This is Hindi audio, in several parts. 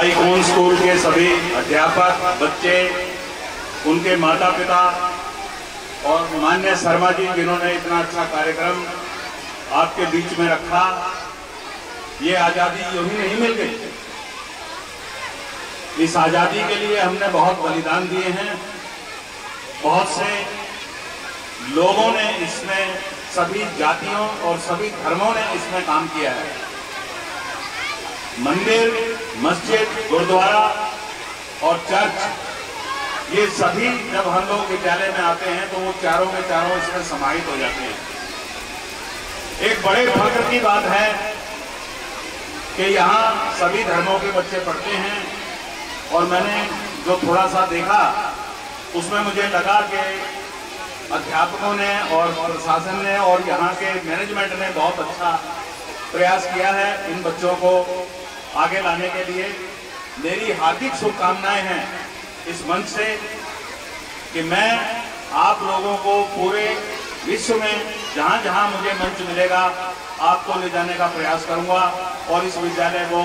आईकॉन स्कूल के सभी अध्यापक, बच्चे, उनके माता पिता और मान्य शर्मा जी, जिन्होंने इतना अच्छा कार्यक्रम आपके बीच में रखा, ये आज़ादी यूँ ही नहीं मिल गई। इस आज़ादी के लिए हमने बहुत बलिदान दिए हैं। बहुत से लोगों ने इसमें, सभी जातियों और सभी धर्मों ने इसमें काम किया है। मंदिर, मस्जिद, गुरुद्वारा और चर्च, ये सभी जब हम लोग विद्यालय में आते हैं तो वो चारों के चारों इसमें समाहित हो जाते हैं। एक बड़े फख्र की बात है कि यहाँ सभी धर्मों के बच्चे पढ़ते हैं, और मैंने जो थोड़ा सा देखा, उसमें मुझे लगा कि अध्यापकों ने और प्रशासन ने और यहाँ के मैनेजमेंट ने बहुत अच्छा प्रयास किया है इन बच्चों को आगे लाने के लिए मेरी हार्दिक शुभकामनाएँ हैं इस मंच से कि मैं आप लोगों को पूरे विश्व में जहाँ जहाँ मुझे मंच मिलेगा, आपको ले जाने का प्रयास करूँगा और इस विद्यालय को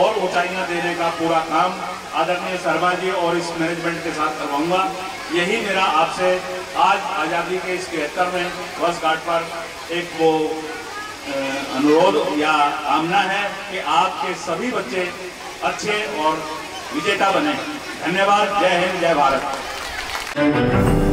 और ऊंचाइयाँ देने का पूरा काम आदरणीय शर्मा जी और इस मैनेजमेंट के साथ करवाऊँगा। यही मेरा आपसे आज आज़ादी के इस तिहत्तरवें गांठ पर एक वो अनुरोध या कामना है कि आपके सभी बच्चे अच्छे और विजेता बने। धन्यवाद। जय हिंद, जय भारत।